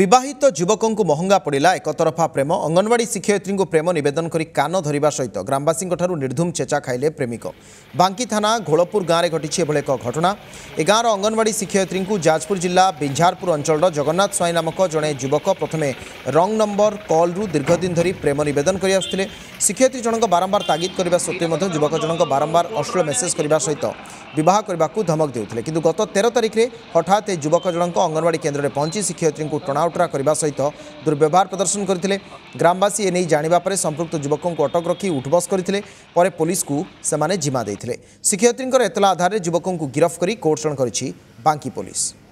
বিবাহিত যুবকঙ্কু মহঙ্গা পড়া একতরফা প্রেম অঙ্গনওয়াড়ি শিক্ষয়িত্রী প্রেম নিবেদন করে কান ধরা সহিত গ্রামবাসী নির্ধুম চেচা খাইলে প্রেমিক বাঙ্কি থানা ঘোলপুর গাঁরে ঘটিছে এভাবে এক ঘটনা এ গাঁর অঙ্গনওয়াড়ি শিক্ষয়িত্রী যাজপুর জেলা বিঞ্ঝারপুর অঞ্চল জগন্নাথ স্বাইঁ নামক জনে যুবক প্রথমে রং নম্বর কলু দীর্ঘদিন ধর প্রেম নিবেদন করে আসুলে শিক্ষয়িত্রী জনক বারম্বার তাগিদ করা সত্ত্বে মধ্যে যুবক জনক বারম্বার অশ্লীল মেসেজ করা সহ বিবাহ করা ধমক দেউলে কিন্তু গত তে তারিখে হঠাৎ এই যুবক জনক অঙ্গনওয়াড়ি কেন্দ্রে পৌঁছি শিক্ষয়িত্রী ଖଣାଉଟରା କରିବା ସହିତ ଦୁର୍ବ୍ୟବହାର ପ୍ରଦର୍ଶନ କରିଥିଲେ ଗ୍ରାମବାସୀ ଏନେଇ ଜାଣିବା ପରେ ସମ୍ପୃକ୍ତ ଯୁବକଙ୍କୁ ଅଟକ ରଖି ଉଠବସ୍ କରିଥିଲେ ପରେ ପୋଲିସକୁ ସେମାନେ ଜିମା ଦେଇଥିଲେ ଶିକ୍ଷୟତ୍ରୀଙ୍କର ଏତଲା ଆଧାରରେ ଯୁବକଙ୍କୁ ଗିରଫ କରି କୋର୍ଟ କରିଛି ବାଙ୍କି ପୋଲିସ